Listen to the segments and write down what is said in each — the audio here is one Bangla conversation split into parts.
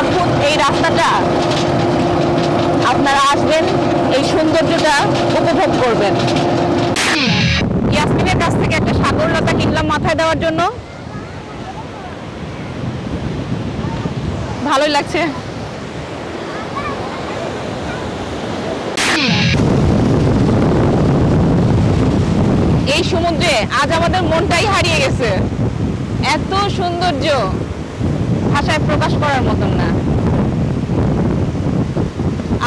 অদ্ভুত এই রাস্তাটা। আপনারা আসবেন, এই সৌন্দর্যটা উপভোগ করবেন। ইয়াসমিনের কাছ থেকে একটা সাগরলতা কিনলাম মাথায় দেওয়ার জন্য। ভালোই লাগছে। এই সমুদ্রে আজ আমাদের মনটাই হারিয়ে গেছে। এত সৌন্দর্য। ভাষায় প্রকাশ করার মতন না।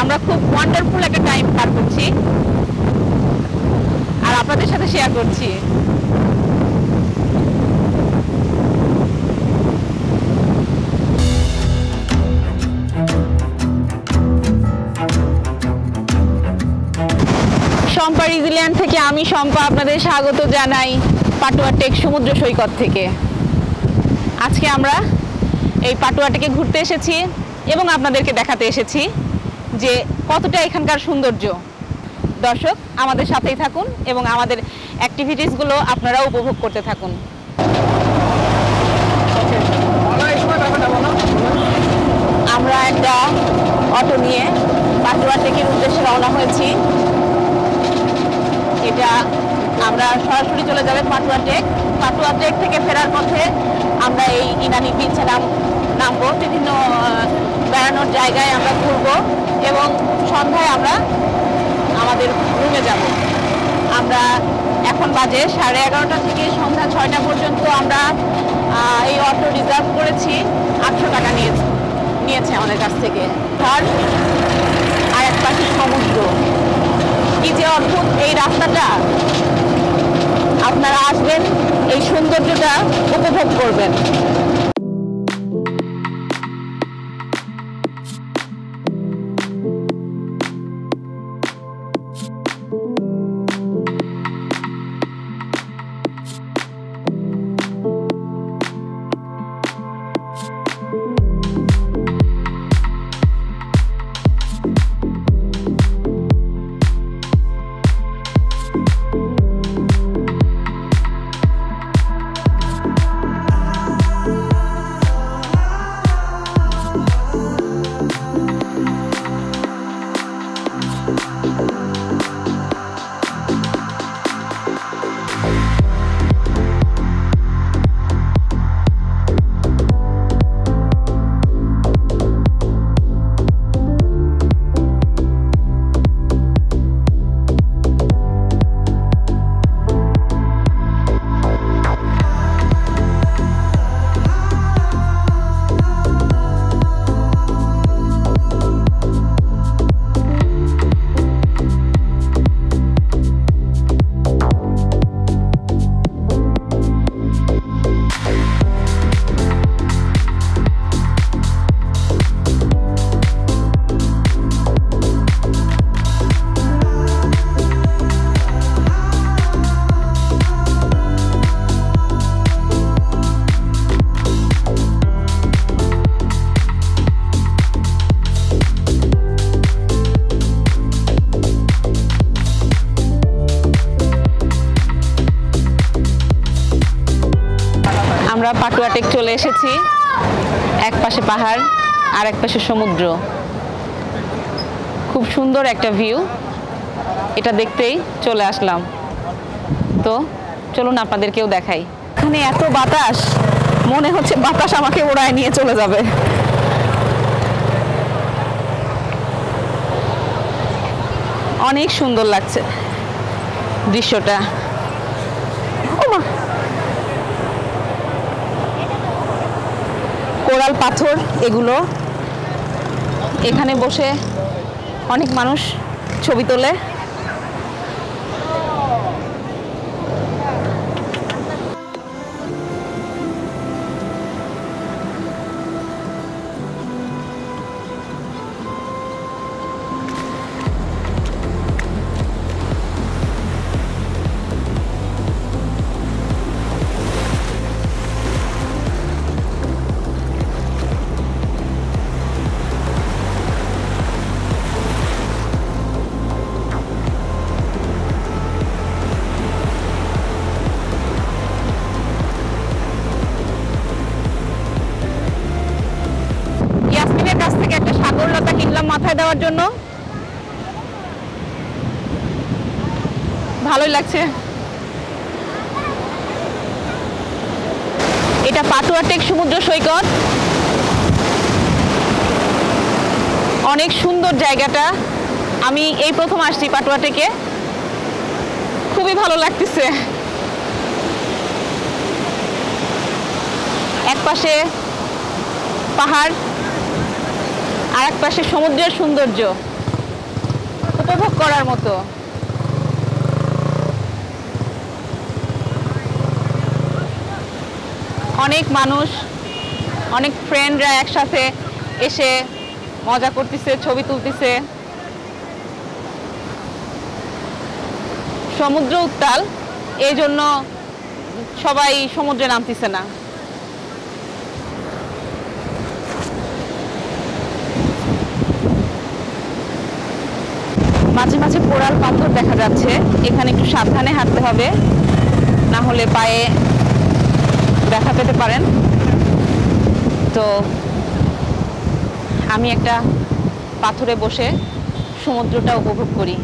আমরা খুব ওয়ান্ডারফুল একটা টাইম পার করছি। আর আপনাদের সাথে শেয়ার করছি। শম্পা রিজিল্যান্ড থেকে আমি শম্পা আপনাদের স্বাগত জানাই পাটুয়া টেক সমুদ্র সৈকত থেকে। আজকে আমরা এই পাটুয়াটাকে ঘুরতে এসেছি এবং আপনাদেরকে দেখাতে এসেছি যে কতটা এখানকার সৌন্দর্য। দর্শক, আমাদের সাথেই থাকুন এবং আমাদের অ্যাক্টিভিটিসগুলো আপনারাও উপভোগ করতে থাকুন। আমরা একটা অটো নিয়ে পাটুয়া টেকের উদ্দেশ্যে রওনা হয়েছি। এটা আমরা সরাসরি চলে যাবে পাটুয়া টেক পাটুয়া টেক থেকে ফেরার পথে আমরা এই ইনানি বিচে নাম নামবো। বিভিন্ন বেড়ানোর জায়গায় আমরা ঘুরবো এবং সন্ধ্যায় আমরা আমাদের রুমে যাব। আমরা এখন বাজে সাড়ে এগারোটা থেকে সন্ধ্যা ছয়টা পর্যন্ত আমরা এই অটো রিজার্ভ করেছি। আটশো টাকা নিয়েছে নিয়েছে আমাদের কাছ থেকে। আর আর এক পাশে সমুদ্র। কি যে অদ্ভুত এই রাস্তাটা। আপনারা আসবেন এই সৌন্দর্যটা উপভোগ করবেন। আমরা পাটুয়া টেক চলে এসেছি। এক পাশে পাহাড় আর এক পাশে সমুদ্র। খুব সুন্দর একটা ভিউ এটা দেখতেই চলে আসলাম। তো চলুন আপনাদেরকেও দেখাই। এখানে এত বাতাস, মনে হচ্ছে বাতাস আমাকে ওড়ায় নিয়ে চলে যাবে। অনেক সুন্দর লাগছে দৃশ্যটা ও মা কোরাল পাথর এগুলো। এখানে বসে অনেক মানুষ ছবি তোলে। দেওয়ার জন্য। ভালোই লাগছে। এটা পাটুয়া টেক সমুদ্র সৈকত। অনেক সুন্দর জায়গাটা। আমি এই প্রথম আসছি পাটুয়া টেকে। খুবই ভালো লাগতেছে। এক পাশে পাহাড় আর এক পাশে সমুদ্রের সৌন্দর্য উপভোগ করার মতো। অনেক মানুষ, অনেক ফ্রেন্ডরা একসাথে এসে মজা করতেছে, ছবি তুলতেছে। সমুদ্র উত্তাল এই জন্য সবাই সমুদ্রে নামতেছে না। মাঝে মাঝে পোড়াল পাথর দেখা যাচ্ছে। এখানে একটু সাবধানে হাঁটতে হবে, না হলে পায়ে দেখা পেতে পারেন। তো আমি একটা পাথরে বসে সমুদ্রটা উপভোগ করি।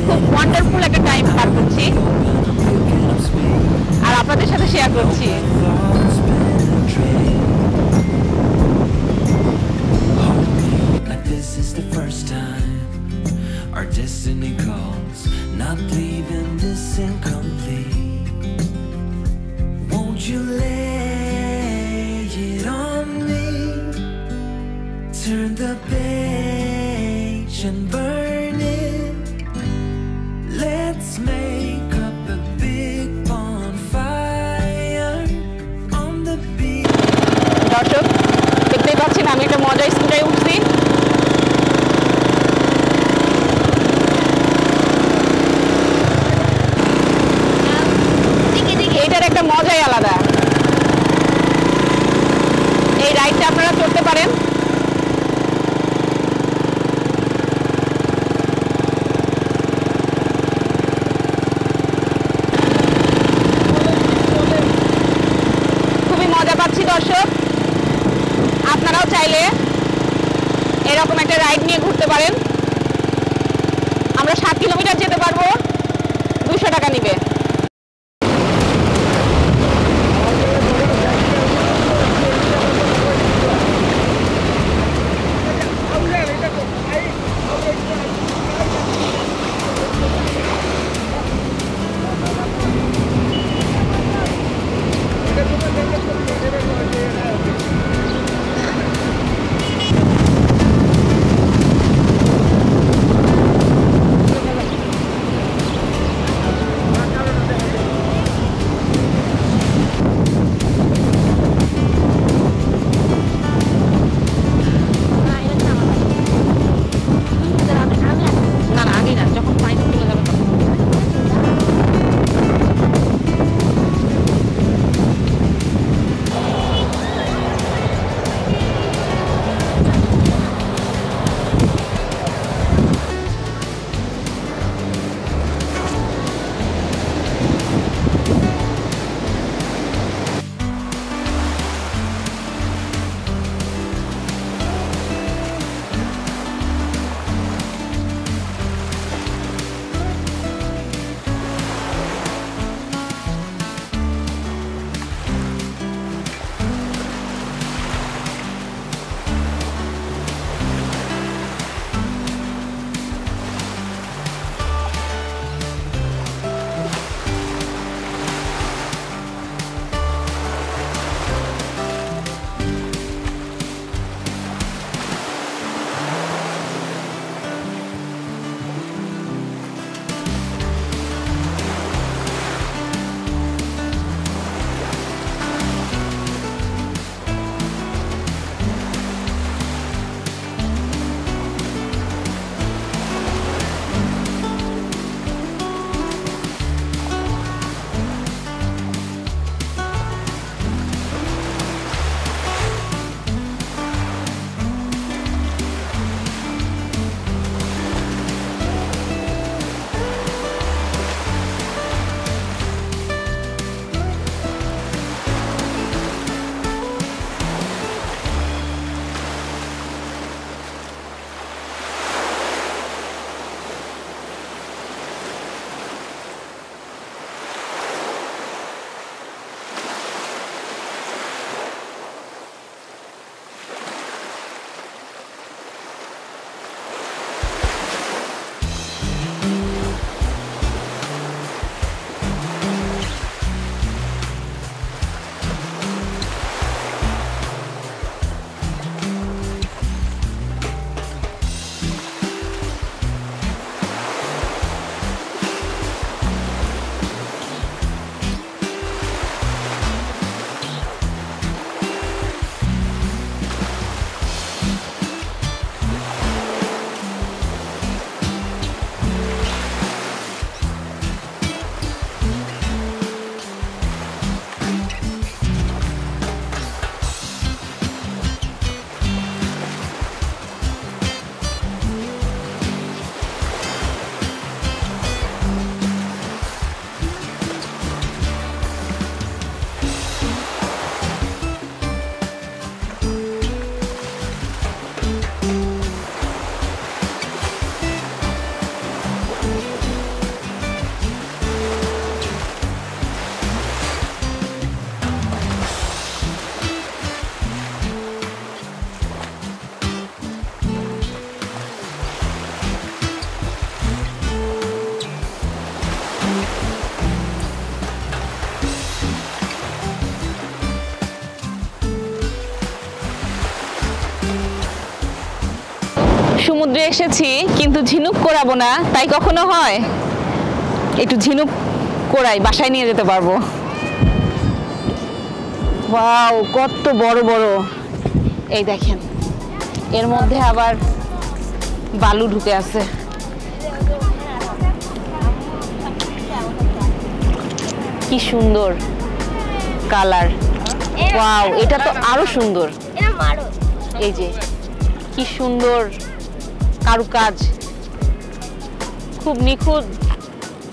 খুব ওয়ান্ডারফুল একটা টাইম পার করছি আর আপনাদের সাথে শেয়ার করছি Thoughts penetrate. Hold me like this is the first time. Our destiny calls, not leaving this incomplete. Won't you lay it on me? Turn the page and burn দর্শক দেখতেই পাচ্ছেন আমি একটা মজার স্কুটারে উঠছি এটার একটা মজাই আলাদা এই রাইডটা আপনারা চড়তে পারেন খুবই মজা পাচ্ছি দর্শক আপনারাও চাইলে এরকম একটা রাইড নিয়ে ঘুরতে পারেন। আমরা সাত কিলোমিটার যেতে পারব, দুশো টাকা নিবে। সমুদ্রে এসেছি কিন্তু ঝিনুক কোরাবো না তাই কখনো হয়? একটু ঝিনুক কোরাই বাসায় নিয়ে যেতে পারব। ওয়াও কত বড় বড়। এই দেখেন এর মধ্যে আবার বালু ঢুকে আছে। কি সুন্দর কালার। ওয়াও এটা তো আরও সুন্দর। এই যে কি সুন্দর কারুকাজ। খুব নিখুঁত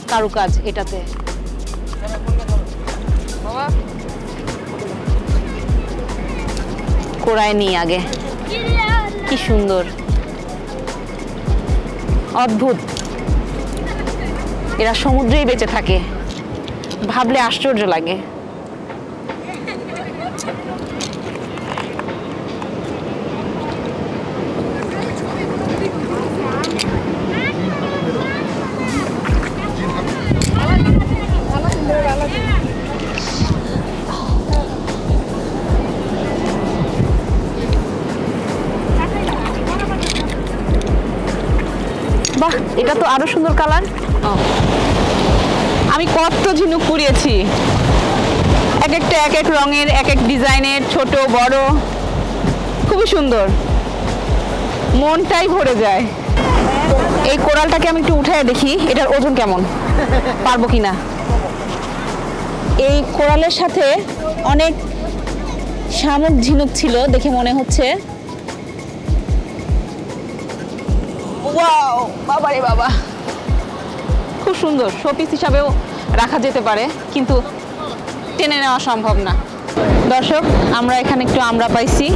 কারুকাজ এটাতে। কোরায় নি আগে। কি সুন্দর। অদ্ভুত। এরা সমুদ্রেই বেঁচে থাকে। ভাবলে আশ্চর্য লাগে। এটা তো আরও সুন্দর কালার। আমি কত ঝিনুক কুড়িয়েছি এক একটা, এক এক রঙের, এক এক ডিজাইনের, ছোট, বড়। খুবই সুন্দর। মনটাই ভরে যায়। এই কোরালটাকে আমি একটু উঠায় দেখি, এটার ওজন কেমন? পারব কিনা? এই কোরালের সাথে অনেক শামুক ঝিনুক ছিল দেখে মনে হচ্ছে। ওয়াও বাবা রে বাবা। খুব সুন্দর শোপিস হিসাবেও রাখা যেতে পারে কিন্তু টেনে নেওয়া সম্ভব না। দর্শক আমরা এখানে একটু আমরা পাইছি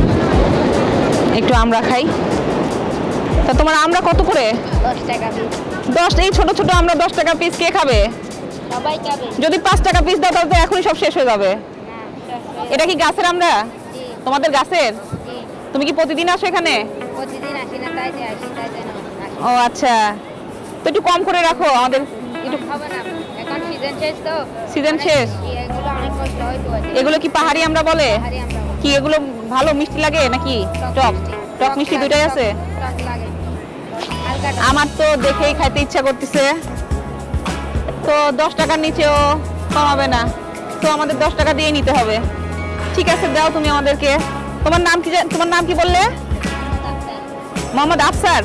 একটু আমরা খাই। তা তোমার আমরা কত করে? দশ এই ছোট ছোট আমরা দশ টাকা পিস কে খাবে? যদি পাঁচ টাকা পিস দাও তাহলে তো এখনই সব শেষ হয়ে যাবে। এটা কি গাছের আমরা? তোমাদের গাছের? তুমি কি প্রতিদিন আসো এখানে? প্রতিদিন আসি না তাই আসি তাই ও আচ্ছা তো একটু কম করে রাখো, আমাদের একটু সিজন শেষ? এগুলো এগুলো কি পাহাড়ি আমরা বলে। কি এগুলো ভালো মিষ্টি লাগে নাকি টক। টক মিষ্টি টক- আছে। আমার তো দেখেই খাইতে ইচ্ছা করতেছে তো দশ টাকার নিচেও কমাবে না তো আমাদের দশ টাকা দিয়ে নিতে হবে ঠিক আছে, দাও তুমি আমাদেরকে তোমার নাম কি তোমার নাম কি বললে মোহাম্মদ আফসার